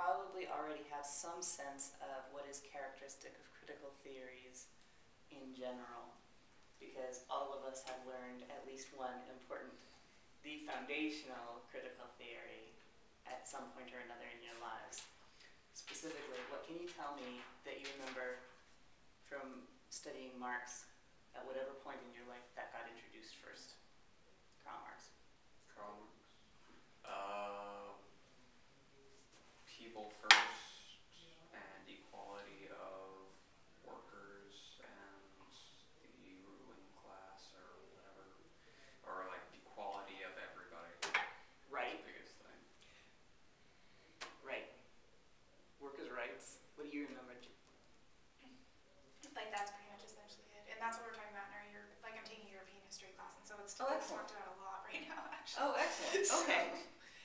probably already have some sense of what is characteristic of critical theories in general because all of us have learned at least one important, the foundational critical theory at some point or another in your lives. Specifically, what can you tell me that you remember from studying Marx at whatever point in your life that got introduced first? Karl Marx. Karl Marx. Uh, people first and equality of workers and the ruling class or whatever. Or like equality of everybody. Right, The biggest thing. right. Workers' rights. What do you remember? Like that's pretty much essentially it, and that's what we're talking about in our Europe. Like I'm taking a European history class, and so it's oh, still Oh, it's excellent. talked about a lot right now, actually. Oh, excellent. So- Okay.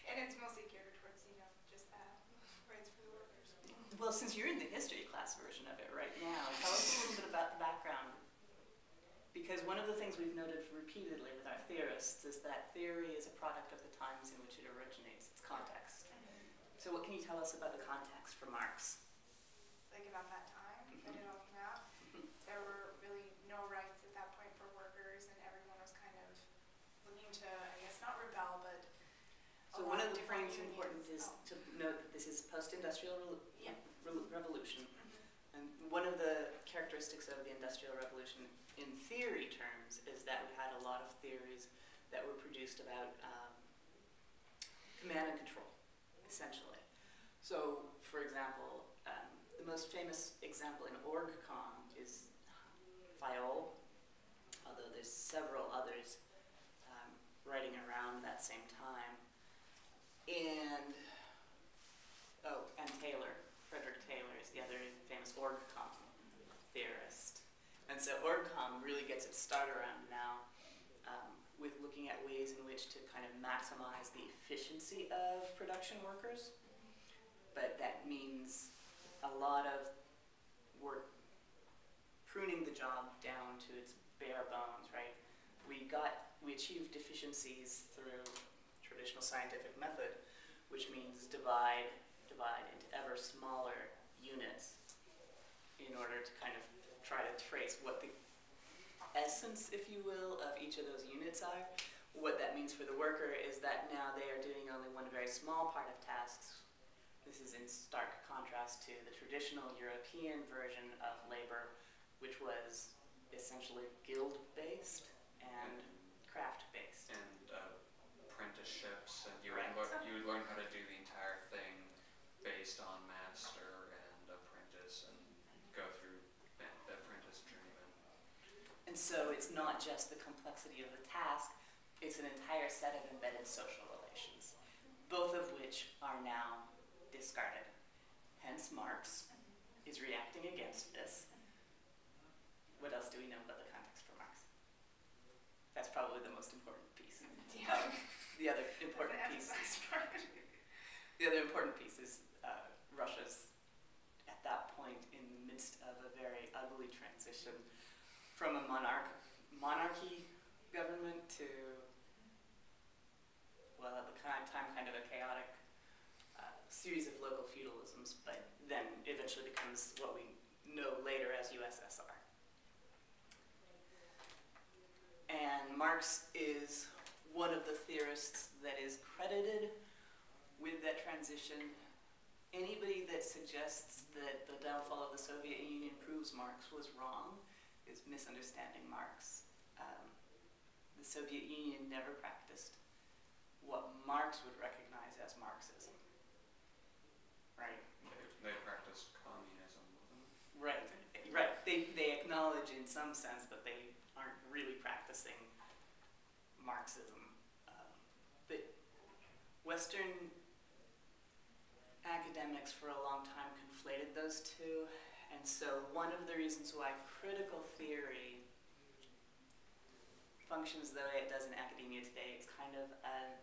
and it's mostly geared towards you know just that rights for the workers. Well, since you're in the history class version of it right now, tell us a little bit about the background. Because one of the things we've noted repeatedly with our theorists is that theory is a product of the times in which it originates, its context. So what can you tell us about the context for Marx? Like about that time that it all came out, Mhm. there were really no rights at that point for workers, and everyone was kind of looking to, I guess, not rebel, but. So one of the points important is oh. to note that this is post-industrial Yeah. Revolution. And one of the characteristics of the Industrial Revolution in theory terms is that we had a lot of theories that were produced about um, command and control, essentially. So, for example, um, the most famous example in OrgCom is Fayol, although there's several others um, writing around that same time. And, oh, and Taylor, Frederick Taylor is the other famous OrgCom theorist. And so OrgCom really gets its start around now um, with looking at ways in which to kind of maximize the efficiency of production workers. But that means a lot of work pruning the job down to its bare bones, right? We got, we achieved efficiencies through traditional scientific method, which means divide, divide into ever smaller units in order to kind of try to trace what the essence, if you will, of each of those units are. What that means for the worker is that now they are doing only one very small part of tasks. This is in stark contrast to the traditional European version of labor, which was essentially guild-based and craft-based. And uh, apprenticeships, and you Right. would you would learn how to do the entire thing based on master and apprentice, and go through a- apprentice journeyman. And so it's not just the complexity of the task, it's an entire set of embedded social relations, both of which are now discarded. Hence, Marx is reacting against this. What else do we know about the context for Marx? That's probably the most important piece. Yeah. The other important piece, the other important piece is uh, Russia's, at that point, in the midst of a very ugly transition from a monarch monarchy government to, well, at the time, kind of a chaotic uh, series of local feudalisms, but then eventually becomes what we know later as USSR. And Marx is one of the theorists that is credited with that transition. Anybody that suggests that the downfall of the Soviet Union proves Marx was wrong is misunderstanding Marx. Um, the Soviet Union never practiced what Marx would recognize as Marxism. Right? They, they practiced communism. Right, right. They, they acknowledge in some sense that they aren't really practicing Marxism. Um, but Western academics for a long time conflated those two. And so one of the reasons why critical theory functions the way it does in academia today, it's kind of a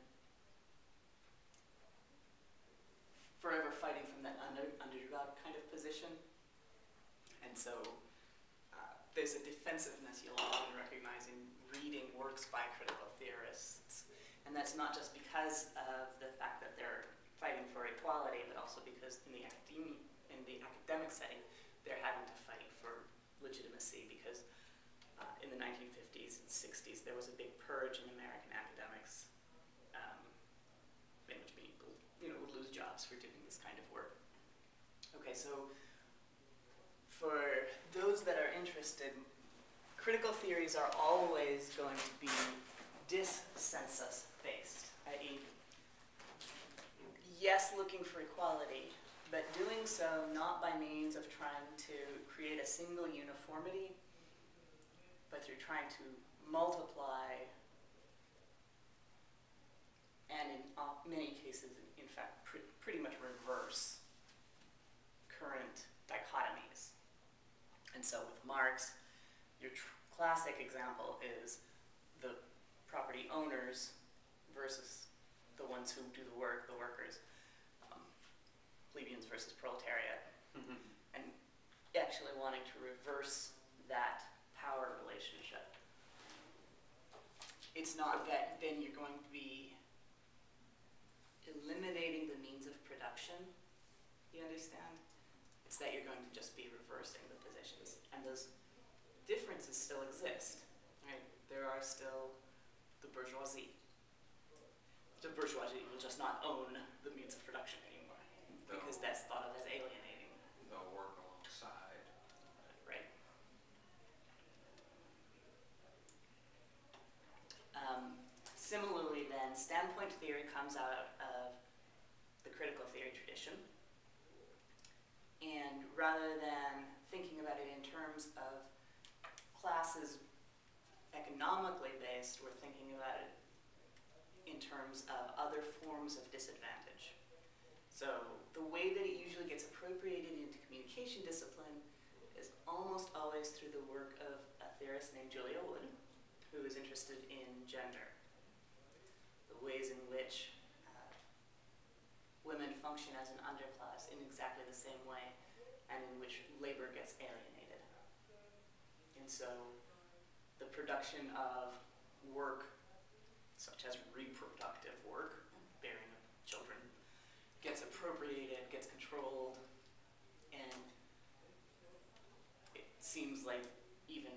forever fighting from that under, underdog kind of position. And so uh, there's a defensiveness you'll often recognize in reading works by critical theorists. And And that's not just because of the fact that they're fighting for equality, but also because in the academia, in the academic setting, they're having to fight for legitimacy because uh, in the 1950s and 60s there was a big purge in American academics, um, in which people, you know, would lose jobs for doing this kind of work. Okay, so for those that are interested, critical theories are always going to be dissensus based, i.e., yes, looking for equality, but doing so not by means of trying to create a single uniformity, but through trying to multiply and in uh, many cases, in fact, pre- pretty much reverse current dichotomies. And so with Marx, your classic example is the property owners versus the ones who do the work, the workers, plebeians versus proletariat, mm-hmm. and actually wanting to reverse that power relationship. It's not that then you're going to be eliminating the means of production, you understand? It's that you're going to just be reversing the positions. And those differences still exist, right? There are still the bourgeoisie. The bourgeoisie will just not own the means of production because that's thought of as alienating, they'll work alongside. right? Um, similarly, then, standpoint theory comes out of the critical theory tradition. And rather than thinking about it in terms of classes economically based, we're thinking about it in terms of other forms of disadvantage. So the way that it usually gets appropriated into communication discipline is almost always through the work of a theorist named Julia Wood, who is interested in gender. The ways in which uh, women function as an underclass in exactly the same way, and in which labor gets alienated. And so the production of work, such as reproductive work, gets appropriated, gets controlled, and it seems like even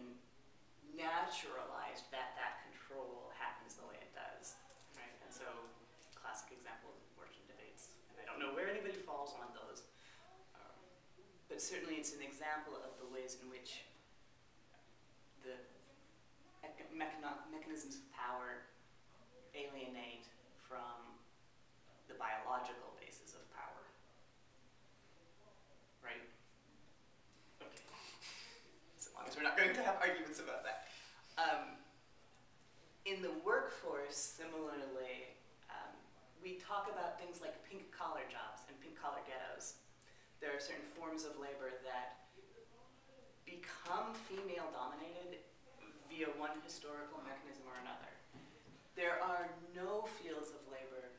naturalized that that control happens the way it does. Right? And so, classic example of abortion debates. And I don't know where anybody falls on those. Um, but certainly it's an example of the ways in which the ec- mechanisms of power alienate from the biological basis of power. Right? Okay. As long as we're not going to have arguments about that. Um, in the workforce, similarly, um, we talk about things like pink collar jobs and pink collar ghettos. There are certain forms of labor that become female dominated via one historical mechanism or another. There are no fields of labor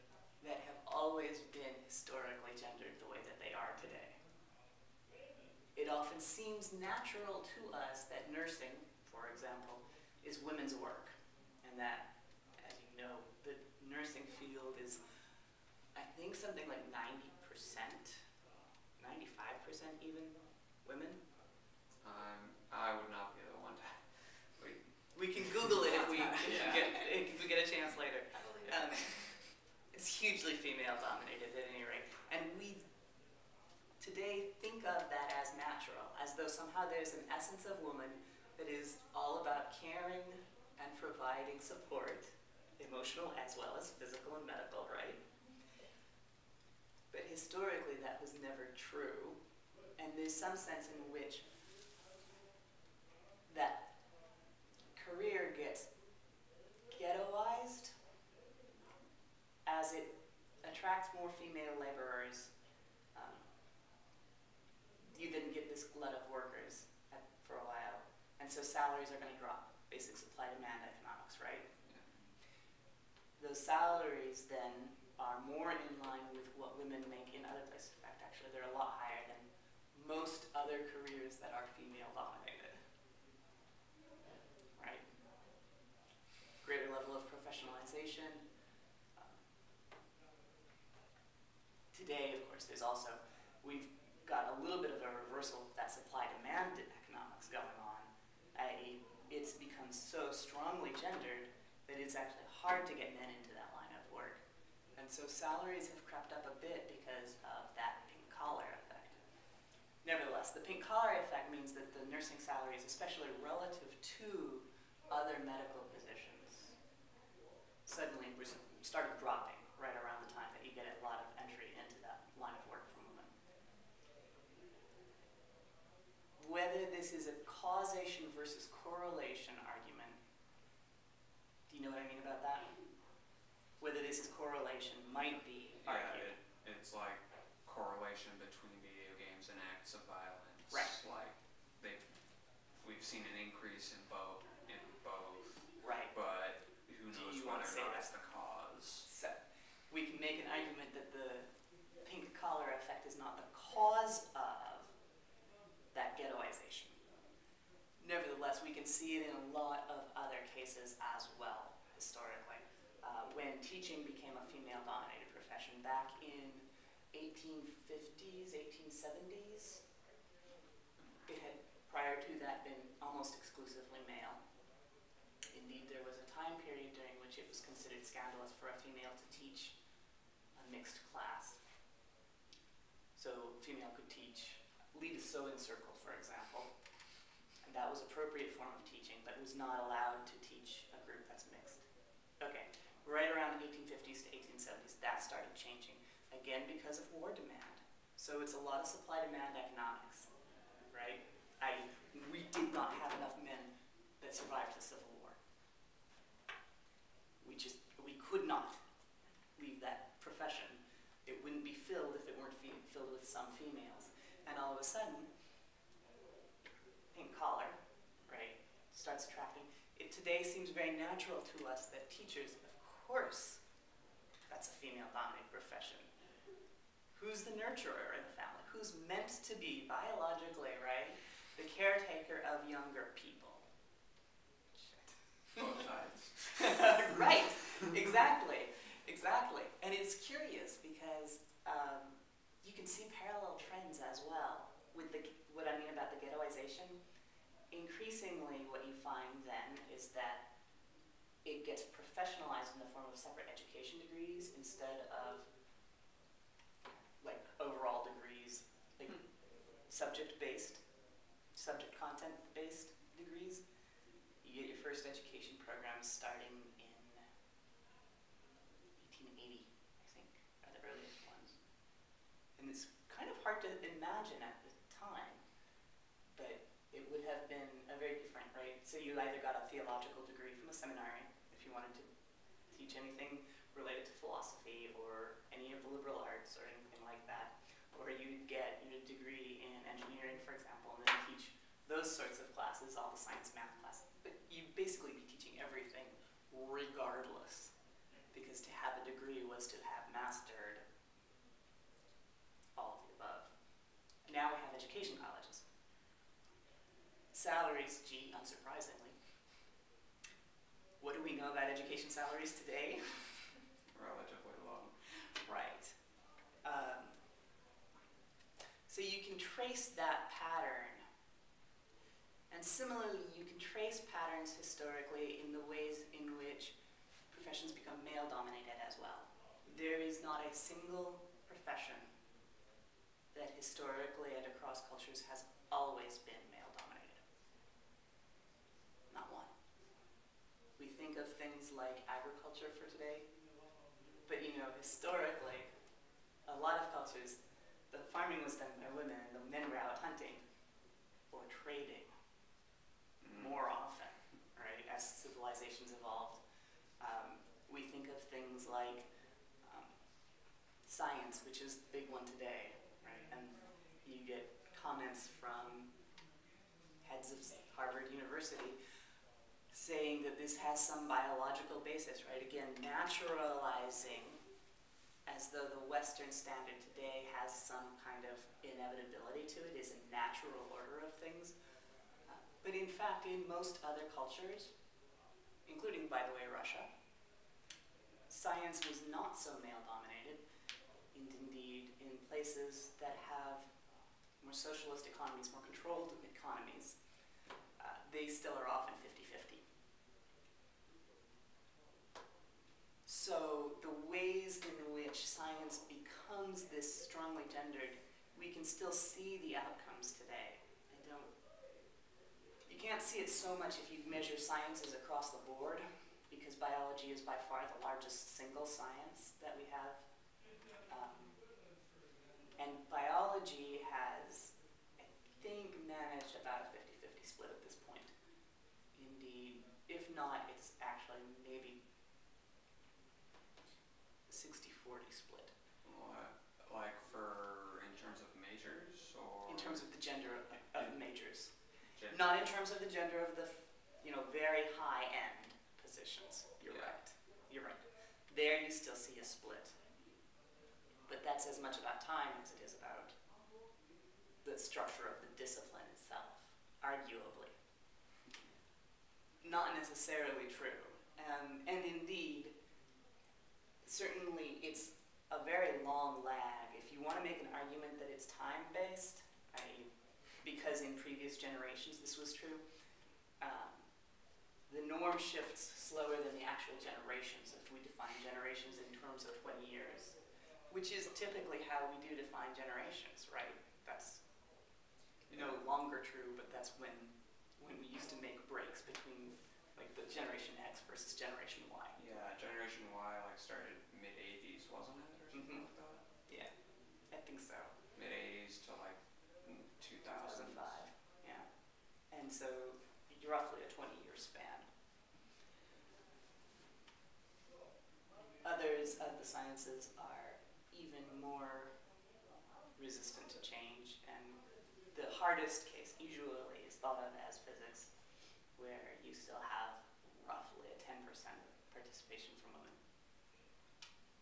that have always been historically gendered the way that they are today. It often seems natural to us that nursing, for example, is women's work, and that, as you know, the nursing field is, I think, something like 90%, 95% even, women. Um, I would not be the one to. Wait, We can Google it if we, if we, get, if we get a chance later. Um, it's hugely female dominated at any rate. Today think of that as natural, as though somehow there's an essence of woman that is all about caring and providing support, emotional as well as physical and medical, right? But historically, that was never true. And there's some sense in which that career gets ghettoized as it attracts more female laborers you didn't get this glut of workers at, for a while. And so salaries are going to drop, basic supply demand economics, right? Yeah. Those salaries then are more in line with what women make in other places. In fact, actually, they're a lot higher than most other careers that are female dominated. Right? Greater level of professionalization. Um, today, of course, there's also, we've got a little bit of a reversal of that supply demand economics going on. I, it's become so strongly gendered that it's actually hard to get men into that line of work. And so salaries have crept up a bit because of that pink collar effect. Nevertheless, the pink collar effect means that the nursing salaries, especially relative to other medical positions, suddenly started dropping right around the time that you get a lot of entry into that line of work for women. Whether this is a causation versus correlation argument, do you know what I mean about that? Whether this is correlation might be Yeah, argued. it, it's like correlation between video games and acts of violence. Right. Like they, we've seen an increase in both in both, Right. but who Do knows you whether or not it's the cause. So we can make an argument that the pink collar effect is not the cause of that ghettoization. Nevertheless, we can see it in a lot of other cases as well, historically. Uh, when teaching became a female-dominated profession back in 1850s, 1870s, it had prior to that been almost exclusively male. Indeed, there was a time period during which it was considered scandalous for a female to teach a mixed class. So, female could teach, lead a sewing circle, for example, that was appropriate form of teaching, but was not allowed to teach a group that's mixed. Okay, right around the 1850s to 1870s, that started changing, again because of war demand. So it's a lot of supply-demand economics, right? I, we did not have enough men that survived the Civil War. We just, we could not leave that profession. It wouldn't be filled if it weren't filled with some females. And all of a sudden, pink collar, right, starts attracting. It today seems very natural to us that teachers, of course, that's a female-dominated profession. Who's the nurturer in the family? Who's meant to be biologically, right, the caretaker of younger people? Shit. Both sides. right, exactly, exactly. And it's curious because um, you can see parallel trends as well with the what I mean about the ghettoization. Increasingly, what you find then is that it gets professionalized in the form of separate education degrees instead of like overall degrees, like Hmm. subject-based, subject content-based degrees. You get your first education programs starting in 1880, I think, are the earliest ones. And it's kind of hard to imagine at the time, but it would have been a very different, right? So you either got a theological degree from a seminary, if you wanted to teach anything related to philosophy or any of the liberal arts or anything like that, or you'd get your degree in engineering, for example, and then teach those sorts of classes, all the science, math classes. But you'd basically be teaching everything regardless, because to have a degree was to have mastered all of the above. Now we have education colleges. Salaries, gee, unsurprisingly. What do we know about education salaries today? Relatively low. Right. Um, so you can trace that pattern. And similarly, you can trace patterns historically in the ways in which professions become male dominated as well. There is not a single profession that historically and across cultures has always been male dominated. Not one. We think of things like agriculture for today, but you know, historically, a lot of cultures, the farming was done by women and the men were out hunting or trading Mm. more often, right, as civilizations evolved. Um, we think of things like um, science, which is the big one today, right? And you get comments from heads of Harvard University saying that this has some biological basis, right? Again, naturalizing as though the Western standard today has some kind of inevitability to it, is a natural order of things. Uh, But in fact, in most other cultures, including, by the way, Russia, science was not so male dominated. and indeed in places that have more socialist economies, more controlled economies, uh, they still are often 50-50. So the in which science becomes this strongly gendered, we can still see the outcomes today. I don't. You can't see it so much if you measure sciences across the board, because biology is by far the largest single science that we have. Um, and biology has, I think, managed about a 50-50 split at this point. Indeed, if not, it's actually maybe 60-40 split like for in terms of majors or in terms of the gender of, of majors. gen- Not in terms of the gender of the, you know, very high end positions. You're Yeah. right. You're right. There you still see a split. But that's as much about time as it is about the structure of the discipline itself, arguably. Not necessarily true. Um, and indeed, certainly it's a very long lag. If you want to make an argument that it's time based, I because in previous generations this was true. Um, the norm shifts slower than the actual generations if we define generations in terms of 20 years, which is typically how we do define generations, right? That's no longer true, but that's when when we used to make breaks between like the generation X versus generation Y. Yeah, Generation Y like started mid '80s, wasn't it, or something Mhm. like that? Yeah, I think so. Mid '80s to like 2000s. 2005. Yeah. And so roughly a 20 year span. Others of the sciences are even more resistant to change, and the hardest case usually is thought of as physics, where you still have roughly a 10% participation from women.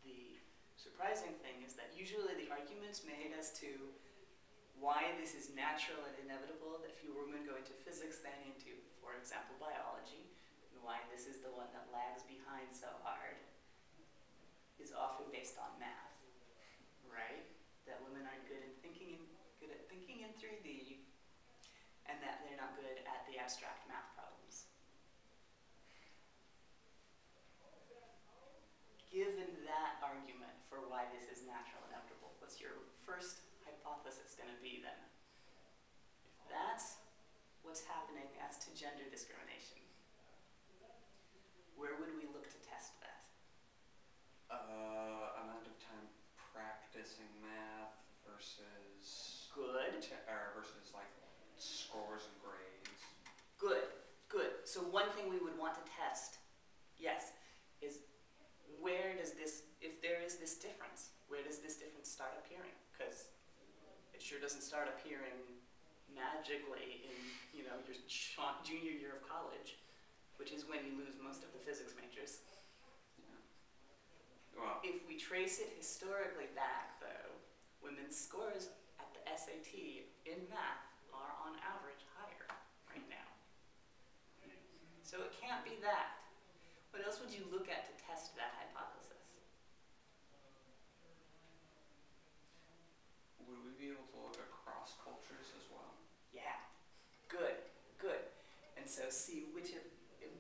The surprising thing is that usually the arguments made as to why this is natural and inevitable that fewer women go into physics than into, for example, biology, and why this is the one that lags behind so hard, is often based on math, right? That women aren't good in thinking in, good at thinking in 3D, and that they're not good at the abstract math problems. Given that argument for why this is natural and inevitable, what's your first hypothesis going to be then? If that's what's happening as to gender discrimination, where would we look to test that? Uh, amount of time practicing math versus Good, or versus like scores and grades. good, good. So one thing we would want to test, yes, is where does this, if there is this difference, where does this difference start appearing? Sure doesn't start appearing magically in, you know, your junior year of college, which is when you lose most of the physics majors. Yeah. Well, If we trace it historically back, though, women's scores at the SAT in math are on average higher right now. So it can't be that. What else would you look at to test that hypothesis? Would we be able to look across cultures as well? Yeah, good, good. And so see which of, if,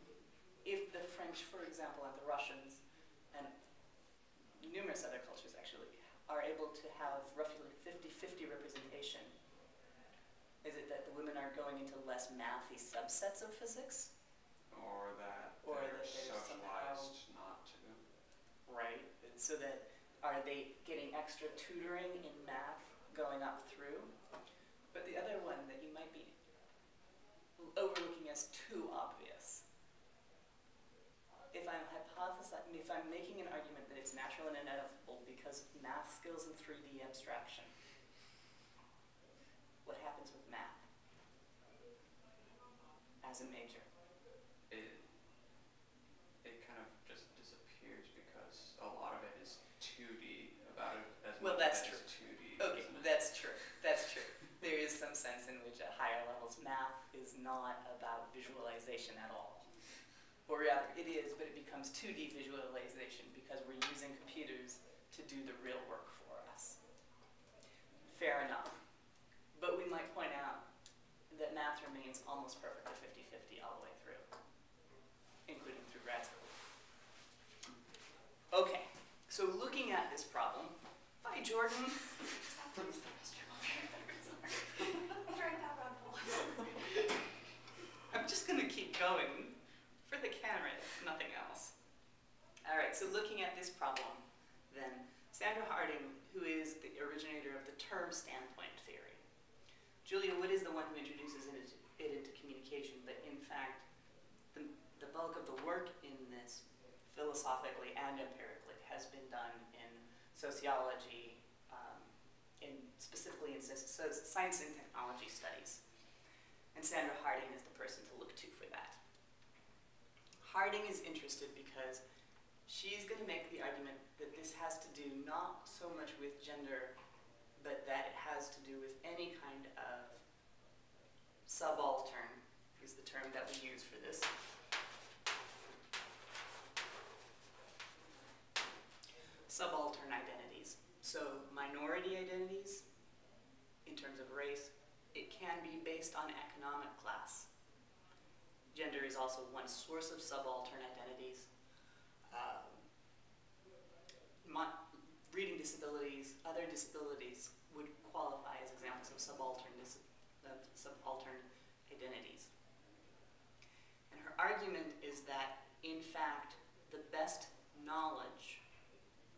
if the French, for example, and the Russians, and numerous other cultures actually, are able to have roughly 50-50 representation, is it that the women are going into less mathy subsets of physics? Or that Or they're that they're somehow- socialized not to? Right. So that, are they getting extra tutoring in math going up through? But the other one that you might be overlooking as too obvious. If I'm hypothesizing, if I'm making an argument that it's natural and inevitable because of math skills and 3D abstraction, what happens with math as a major? It it kind of just disappears because a lot of it is 2D about it as Well, that's true. not about visualization at all. Or rather, it is, but it becomes 2D visualization because we're using computers to do the real work for us. Fair enough. But we might point out that math remains almost perfect at 50-50 all the way through, including through grad school. Okay, so looking at this problem, hi, Jordan. going for the camera, nothing else. All right, so looking at this problem, then Sandra Harding, who is the originator of the term standpoint theory. Julia Wood is the one who introduces it, into communication, but in fact, the, the bulk of the work in this, philosophically and empirically, has been done in sociology, um, in specifically in science and technology studies. And Sandra Harding is the person to look to. Harding is interested because she's going to make the argument that this has to do not so much with gender, but that it has to do with any kind of subaltern, is the term that we use for this. Subaltern identities. So, minority identities, in terms of race, it can be based on economic class. Gender is also one source of subaltern identities. Um, reading disabilities, other disabilities would qualify as examples of subaltern, of subaltern identities. And her argument is that, in fact, the best knowledge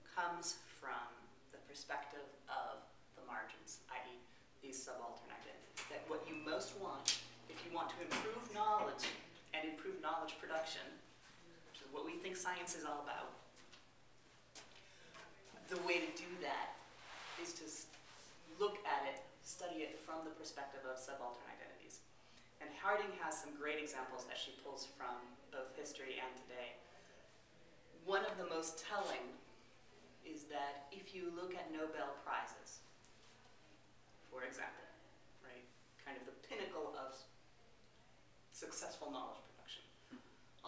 comes from the perspective of the margins, i.e., these subaltern identities. That what you most want, if you want to improve knowledge and improve knowledge production, which is what we think science is all about, the way to do that is to look at it, study it from the perspective of subaltern identities. And Harding has some great examples that she pulls from both history and today. One of the most telling is that if you look at Nobel Prizes, for example, right, kind of the pinnacle of successful knowledge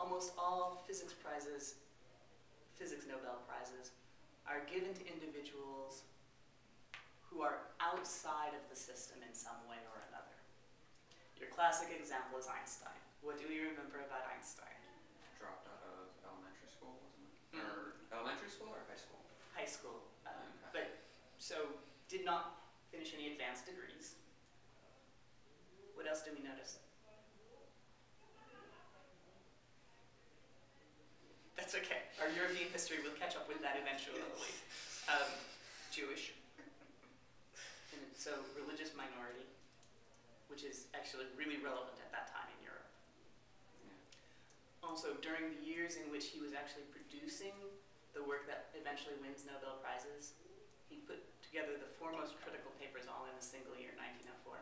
almost all physics prizes, physics Nobel Prizes, are given to individuals who are outside of the system in some way or another. Your classic example is Einstein. What do we remember about Einstein? Dropped out of elementary school, wasn't it? Mhm. Or elementary school or high school? High school. Um, Okay. but so did not finish any advanced degrees. What else do we notice? That's okay. Our European history will catch up with that eventually. Um, Jewish. And so religious minority, which is actually really relevant at that time in Europe. Also, during the years in which he was actually producing the work that eventually wins Nobel Prizes, he put together the foremost critical papers all in a single year, 1904,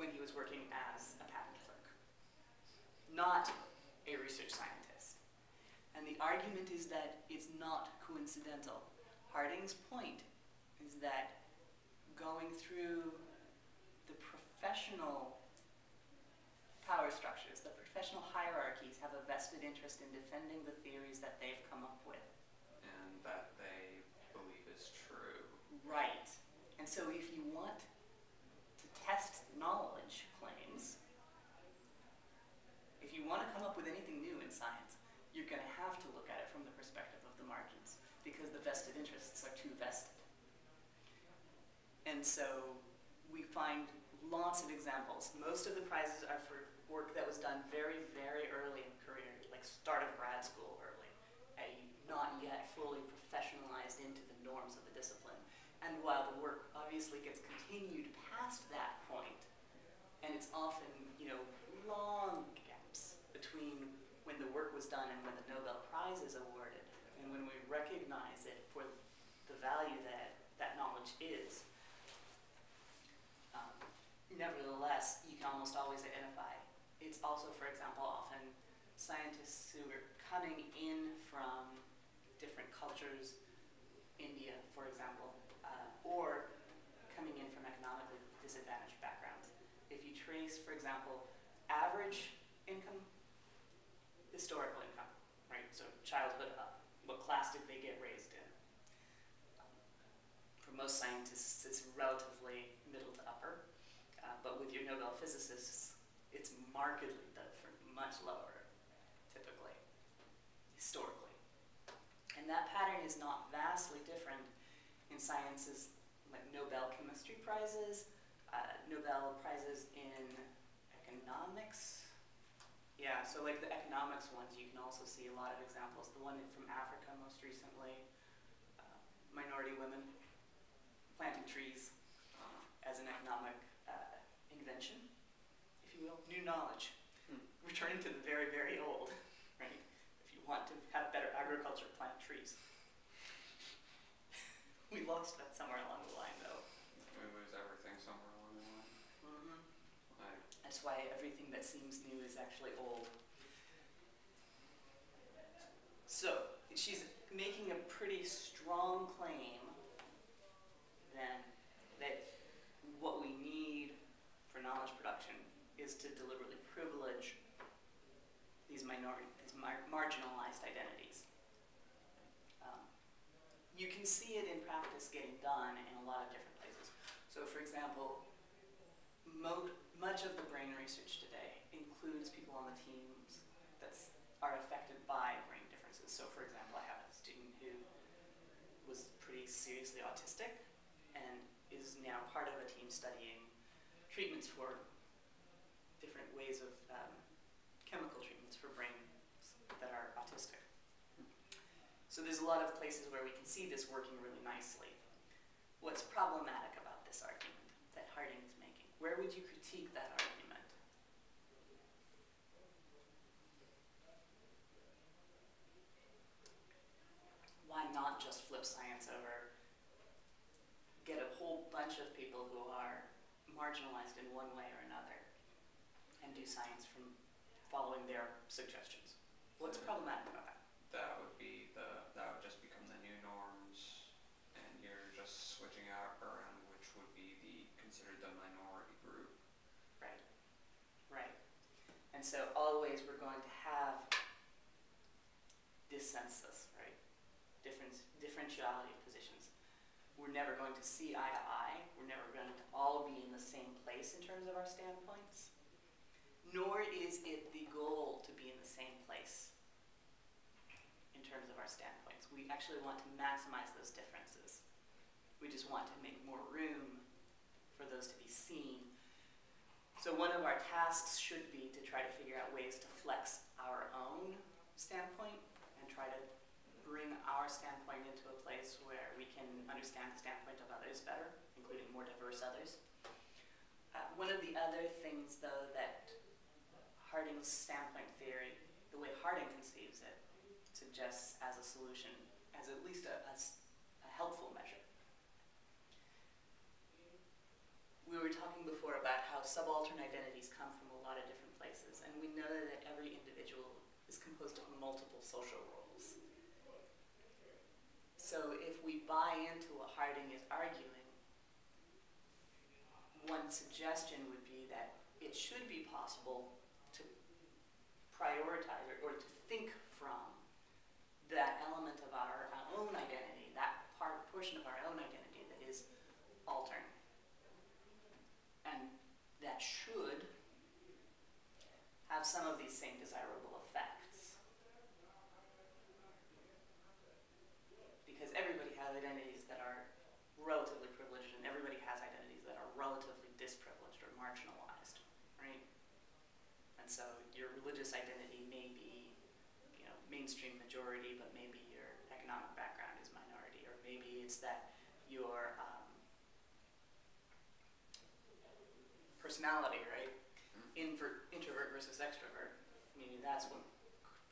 when he was working as a patent clerk, not a research scientist. And the argument is that it's not coincidental. Harding's point is that going through the professional power structures, the professional hierarchies have a vested interest in defending the theories that they've come up with. And that they believe is true. Right. And so if you want to test knowledge claims, if you want to come up with anything new in science, you're going to have to look at it from the perspective of the margins because the vested interests are too vested. And so we find lots of examples. Most of the prizes are for work that was done very, very early in career, like start of grad school early, a not yet fully professionalized into the norms of the discipline. And while the work obviously gets continued past that point, and it's often, you know, long gaps between when the work was done and when the Nobel Prize is awarded, and when we recognize it for the value that that knowledge is. Um, nevertheless, you can almost always identify. It's also, for example, often scientists who are coming in from different cultures, India, for example, uh, or coming in from economically disadvantaged backgrounds. If you trace, for example, average income, historical income, right? So childhood up, what class did they get raised in? For most scientists, it's relatively middle to upper, uh, but with your Nobel physicists, it's markedly different, much lower, typically, historically. And that pattern is not vastly different in sciences like Nobel Chemistry Prizes, uh, Nobel Prizes in economics. Yeah, so like the economics ones, you can also see a lot of examples. The one from Africa most recently, uh, minority women planting trees Uh, as an economic uh, invention, if you will, new knowledge. Hmm. Returning to the very, very old, right? If you want to have better agriculture, plant trees. we lost that somewhere along the line, though. we lose everything somewhere along the line. Mm-hmm. Like, That's why everything that seems new is actually old. So, she's making a pretty strong claim then that what we need for knowledge production is to deliberately privilege these minority, these mar- marginalized identities. Um, you can see it in practice getting done in a lot of different places. So, for example, mo- much of the brain research today includes people on the teams that are affected by brain differences. So, for example, I have a student who was pretty seriously autistic and is now part of a team studying treatments for different ways of um, chemical treatments for brains that are autistic. So there's a lot of places where we can see this working really nicely. What's problematic about this argument that Harding is? Where would you critique that argument? Why not just flip science over? Get a whole bunch of people who are marginalized in one way or another and do science from following their suggestions. What's problematic about that? that would be the, that would just become the new norms, and you're just switching out around which would be the, considered the minority group. Right. Right. And so always we're going to have dissensus, right? Difference, differentiality of positions. We're never going to see eye to eye. We're never going to all be in the same place in terms of our standpoints. Nor is it the goal to be in the same place in terms of our standpoints. We actually want to maximize those differences. We just want to make more room for those to be seen so one of our tasks should be to try to figure out ways to flex our own standpoint and try to bring our standpoint into a place where we can understand the standpoint of others better, including more diverse others. Uh, one of the other things, though, that Harding's standpoint theory, the way Harding conceives it, suggests as a solution, as at least a helpful measure, we were talking before about how subaltern identities come from a lot of different places, and we know that every individual is composed of multiple social roles. So if we buy into what Harding is arguing, one suggestion would be that it should be possible to prioritize or, or to think from that element of our, our own identity, that part portion of our own identity that is altern and that should have some of these same desirable effects. Because everybody has identities that are relatively privileged, and everybody has identities that are relatively disprivileged or marginalized, right? And so your religious identity may be, you know, mainstream majority, but maybe your economic background is minority, or maybe it's that your um, personality, right? Invert, introvert versus extrovert. Maybe that's what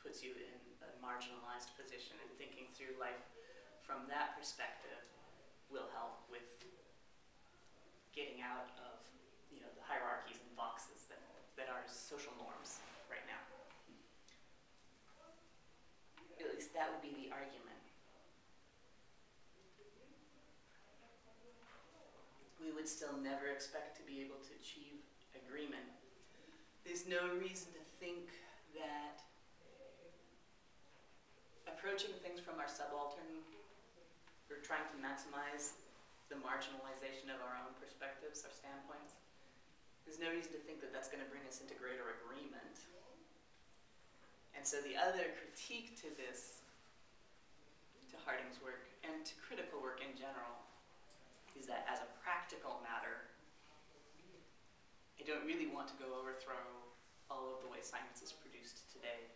puts you in a marginalized position, and thinking through life from that perspective will help with getting out of, you know, the hierarchies and boxes that, that are social norms right now. At least that would be the argument. We would still never expect to be able to achieve agreement. There's no reason to think that approaching things from our subaltern, or trying to maximize the marginalization of our own perspectives, our standpoints, there's no reason to think that that's going to bring us into greater agreement. And so the other critique to this to Harding's work and to critical work in general is that as a practical matter, I don't really want to go overthrow all of the way science is produced today.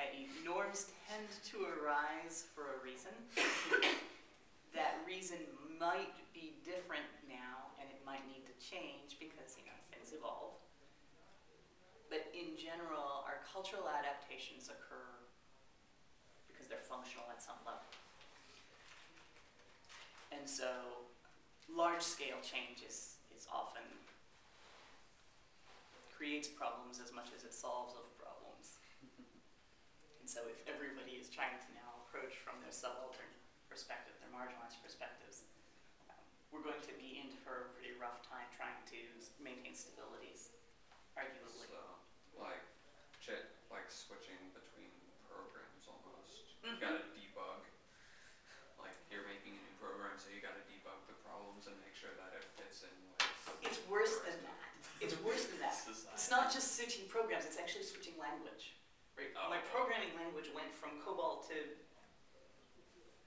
I.e., norms tend to arise for a reason. that reason might be different now and it might need to change because, you know, things evolve. But in general, our cultural adaptations occur because they're functional at some level. And so, large scale change is, is often creates problems as much as it solves of problems. and so, if everybody is trying to now approach from their subaltern perspective, their marginalized perspectives, um, we're going to be in for a pretty rough time trying to maintain stabilities, arguably. So, like, like switching between programs almost. Mhm. You gotta debug. Like, you're making a new program, so you gotta debug the problems and make sure that it fits in with. It's worse than that. It's worse than that. It's not just switching programs, it's actually switching language. Right? Oh, My okay. programming language went from COBOL to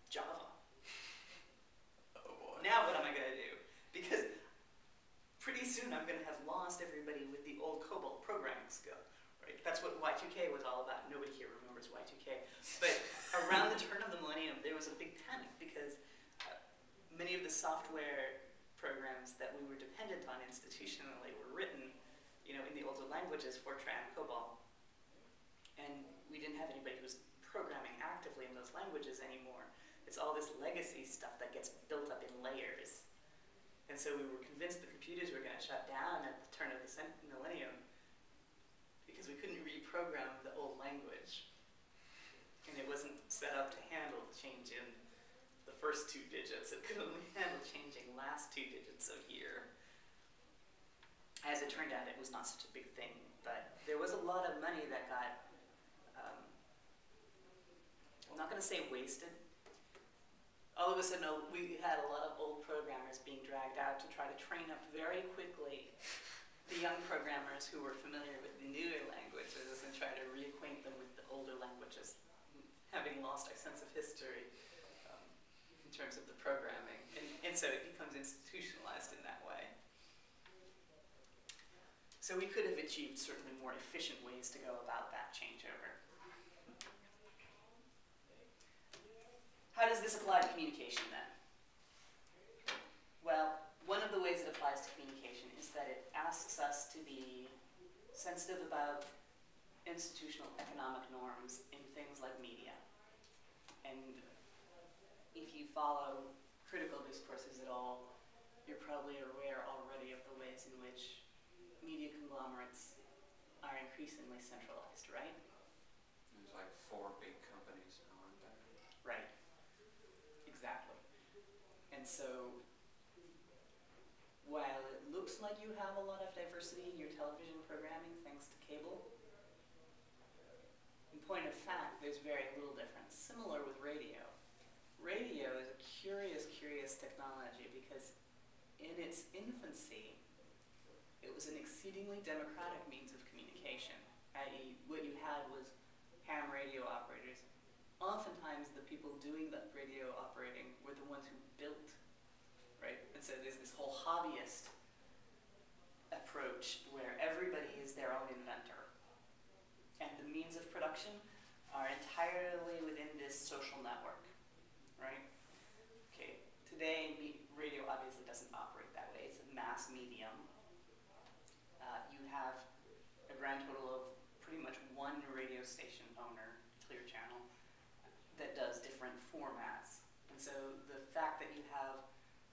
Java. Oh boy. Now what am I going to do? Because pretty soon I'm going to have lost everybody with the old COBOL programming skill. Right? That's what Y2K was all about. Nobody here remembers Y2K. But around the turn of the millennium, there was a big panic because uh, many of the software programs that we were dependent on institutionally were written, you know, in the older languages, Fortran, COBOL. And we didn't have anybody who was programming actively in those languages anymore. It's all this legacy stuff that gets built up in layers. And so we were convinced the computers were going to shut down at the turn of the millennium because we couldn't reprogram the old language. And it wasn't set up to handle the change in first two digits. It could only handle changing last two digits of year. As it turned out, it was not such a big thing, but there was a lot of money that got, um, I'm not going to say wasted. All of a sudden, uh, we had a lot of old programmers being dragged out to try to train up very quickly the young programmers who were familiar with the newer languages and try to reacquaint them with the older languages, having lost our sense of history terms of the programming. And, and so it becomes institutionalized in that way. So we could have achieved certainly more efficient ways to go about that changeover. How does this apply to communication then? Well, one of the ways it applies to communication is that it asks us to be sensitive about institutional economic norms in things like media. And if you follow critical discourses at all, you're probably aware already of the ways in which media conglomerates are increasingly centralized, right? There's like four big companies now, aren't there? Right. Exactly. And so, while it looks like you have a lot of diversity in your television programming thanks to cable, in point of fact, there's very little difference. Similar with radio. Radio is a curious, curious technology because in its infancy, it was an exceedingly democratic means of communication, i.e., what you had was ham radio operators oftentimes the people doing the radio operating were the ones who built, right? And so there's this whole hobbyist approach where everybody is their own inventor. And the means of production are entirely within this social network, right? Okay, today radio obviously doesn't operate that way. It's a mass medium. Uh, you have a grand total of pretty much one radio station owner, Clear Channel, that does different formats. And so the fact that you have,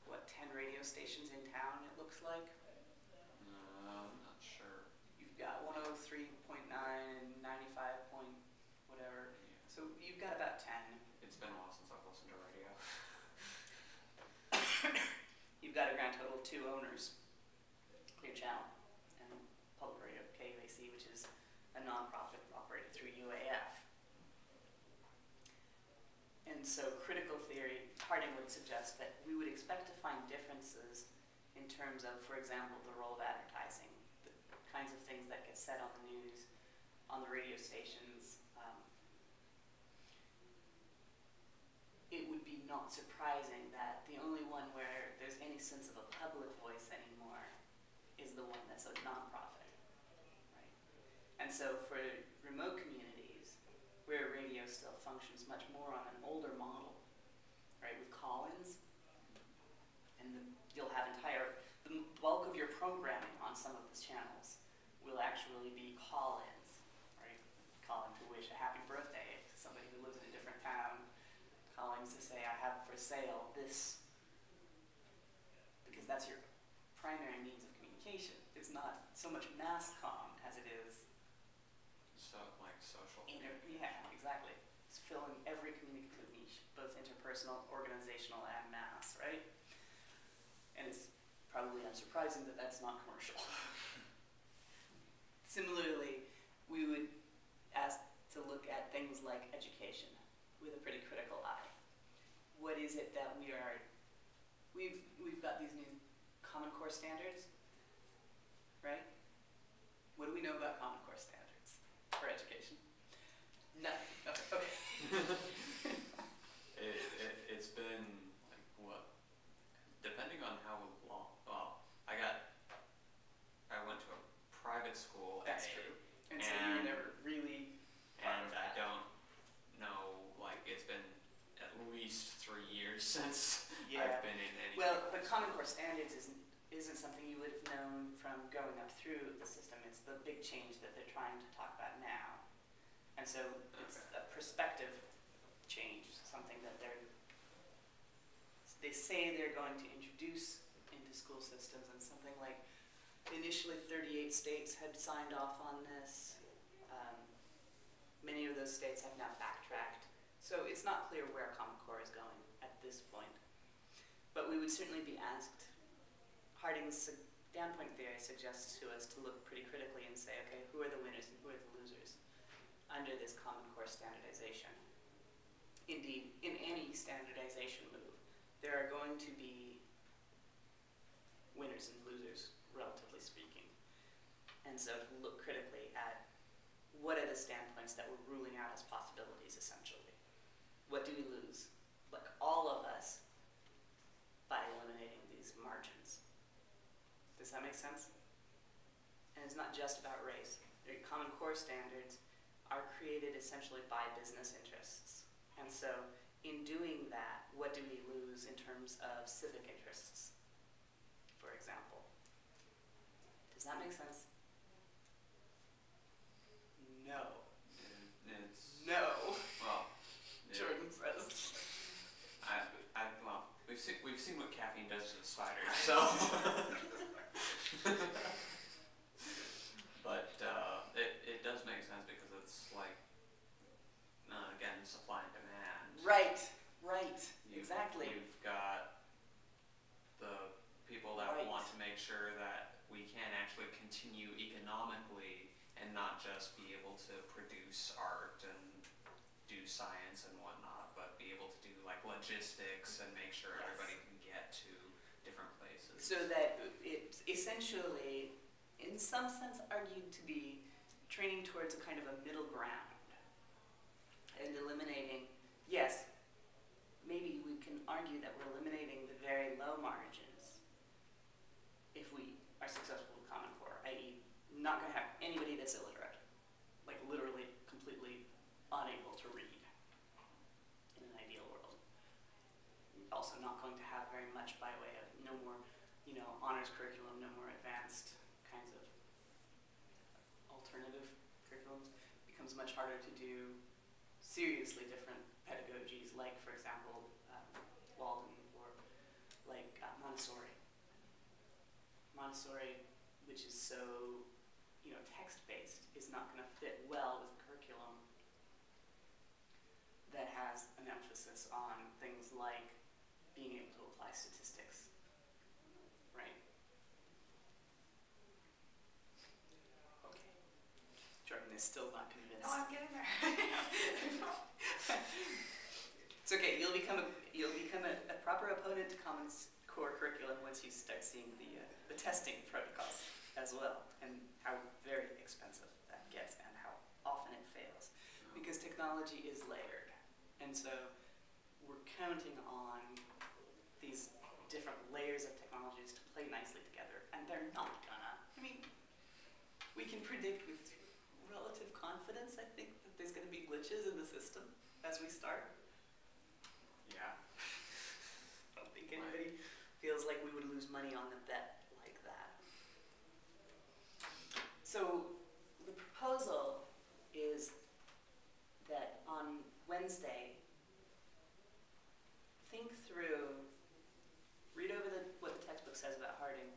what, 10 radio stations in town, it looks like? Uh, I'm not sure. You've got 103.9 and 95 point whatever. Yeah. So you've got about 10. It's been a while since I've listened to radio. You've got a grand total of two owners, Clear Channel and Public Radio, KUAC, which is a nonprofit operated through UAF. And so critical theory, Harding would suggest that we would expect to find differences in terms of, for example, the role of advertising, the kinds of things that get said on the news, on the radio stations. Um, it would be not surprising that the only one where there's any sense of a public voice anymore is the one that's a nonprofit, right? And so for remote communities, where radio still functions much more on an older model, right, with call-ins, and the, you'll have entire, the bulk of your programming on some of these channels will actually be call-ins, right? Calling to wish a happy birthday to somebody who lives in a different town, to say, I have for sale this, because that's your primary means of communication. It's not so much mass comm as it is So like social. inter, yeah, exactly. It's filling every communicative niche, both interpersonal, organizational, and mass, right? And it's probably unsurprising that that's not commercial. Similarly, we would ask to look at things like education with a pretty critical eye. What is it that we are, we've, we've got these new Common Core standards, right? What do we know about Common Core standards for education? Nothing. Okay. okay. It, it, it's been like what? Depending on how long. Well, I got. I went to a private school. That's A, true. And so you were And- never really part And of I that. don't know. Like it's been at least three years since Yeah. I've been in any. Well, but Common Core standards isn't isn't something you would have from going up through the system. It's the big change that they're trying to talk about now, and so it's a perspective change, something that they're they say they're going to introduce into school systems, and something like initially 38 states had signed off on this. Um, many of those states have now backtracked, so it's not clear where Common Core is going at this point. But we would certainly be asked. Harding's standpoint theory suggests to us to look pretty critically and say, okay, who are the winners and who are the losers under this Common Core standardization? Indeed, in any standardization move, there are going to be winners and losers, relatively speaking. And so to look critically at what are the standpoints that we're ruling out as possibilities, essentially. What do we lose? Like all of us by eliminating these margins. Does that make sense? And it's not just about race. The Common Core standards are created essentially by business interests. And so, in doing that, what do we lose in terms of civic interests, for example? Does that make sense? No. It's No. well. yeah. Jordan says. I, I, well, we've seen we've seen what caffeine does to the spiders, so. but uh, it it does make sense because it's like, uh, again, supply and demand. Right, right, You've- exactly. You've got the people that Right. want to make sure that we can actually continue economically and not just be able to produce art and do science and whatnot, but be able to do like logistics and make sure Yes. everybody can get to different places. So that essentially, in some sense, argued to be training towards a kind of a middle ground and eliminating, yes, maybe we can argue that we're eliminating the very low margins if we are successful with Common Core, i.e., not going to have anybody that's illiterate, like literally completely unable to read in an ideal world. Also, not going to have very much by way of no more you know, honors curriculum, no more advanced kinds of alternative curriculums, becomes much harder to do seriously different pedagogies, like, for example, um, Walden or like uh, Montessori. Montessori, which is so, you know, text-based, is not going to fit well with a curriculum that has an emphasis on things like being able to apply statistics Right. Okay. Jordan is still not convinced. No, I'm getting there. It's okay. You'll become a you'll become a, a proper opponent to Common Core curriculum once you start seeing the uh, the testing protocols as well, and how very expensive that gets, and how often it fails, because technology is layered, and so we're counting on these different layers of technologies to play nicely together, and they're not gonna. I mean, we can predict with relative confidence, I think, that there's gonna be glitches in the system as we start. Yeah. I don't think anybody feels like we would lose money on the bet like that. So the proposal is that on Wednesday, think through, read over the, what the textbook says about Harding,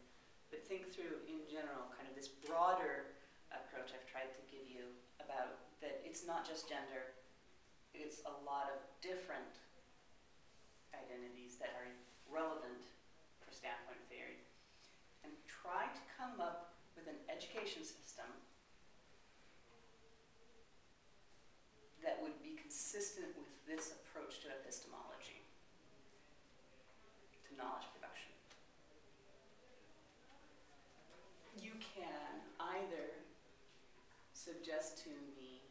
but think through in general, kind of this broader approach I've tried to give you about that it's not just gender, it's a lot of different identities that are relevant for standpoint theory. And try to come up with an education system that would be consistent with this approach to epistemology, to knowledge production. You can either suggest to me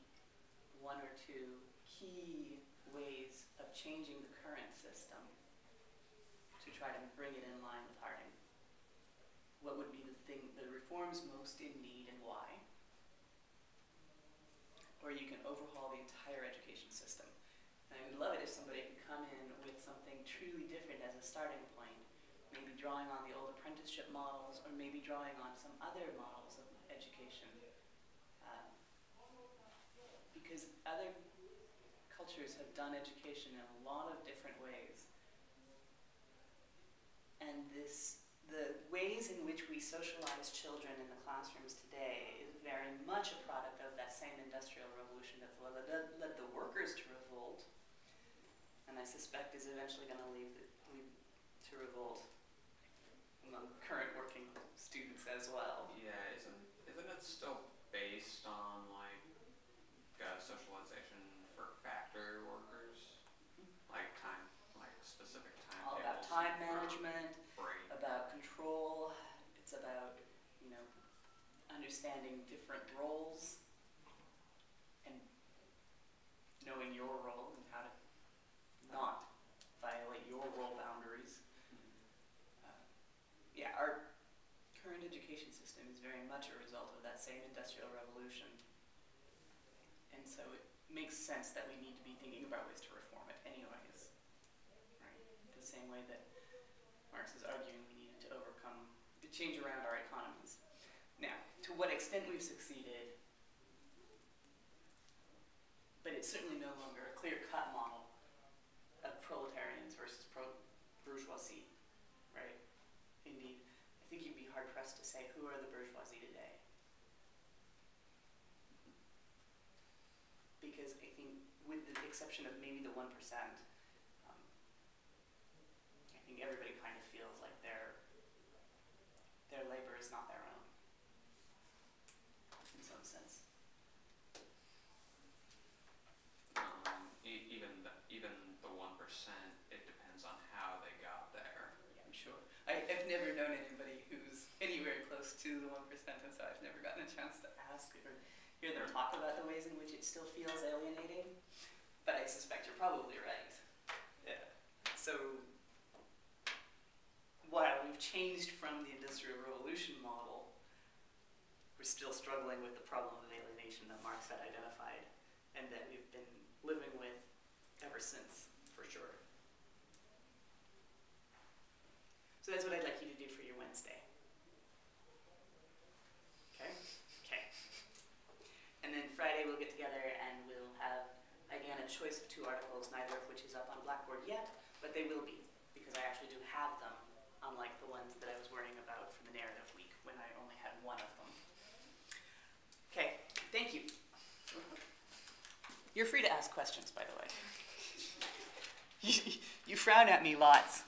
one or two key ways of changing the current system to try to bring it in line with Harding. What would be the thing, the reforms most in need and why? Or you can overhaul the entire education system. And I would love it if somebody could come in with something truly different as a starting point, maybe drawing on the old apprenticeship models, or maybe drawing on some other models of education. Um, because other cultures have done education in a lot of different ways. And this, the ways in which we socialize children in the classrooms today is very much a product of that same industrial revolution that led, led, the workers to revolt, and I suspect is eventually going to lead to revolt among current working students as well. Yeah, isn't isn't it still based on like uh, socialization for factory workers? Like time, like specific time. All about time management, about control. It's about you know understanding different roles and knowing your role and how to not violate your role boundaries. Uh, yeah, our current education system is very much a result of that same industrial revolution, and so it makes sense that we need to be thinking about ways to reform it, anyways. Right? The same way that Marx is arguing we needed to overcome, to change around our economies. Now, to what extent we've succeeded, but it's certainly no longer a clear-cut model of proletarians versus pro- bourgeoisie, right? Indeed, I think you'd be hard-pressed to say who are the bourgeoisie today. Because I think, with the exception of maybe the 1%, um, I think everybody kind of feels like their their labor is not their own, in some sense. Um, e- even the, even the one percent, it depends on how they got there. Yeah, I'm sure. I, I've never known anybody who's anywhere close to the one percent, and so I've never gotten a chance to ask or hear them talk about the ways in which it still feels alienating. But I suspect you're probably right. Yeah. So while we've changed from the Industrial Revolution model, we're still struggling with the problem of alienation that Marx had identified and that we've been living with ever since, for sure. So that's what I'd like you to do for your Wednesday. Okay? Okay. And then Friday we'll get together and we'll again, a choice of two articles, neither of which is up on Blackboard yet, but they will be, because I actually do have them, unlike the ones that I was worrying about for the narrative week when I only had one of them. Okay, thank you. You're free to ask questions, by the way. you frown at me lots.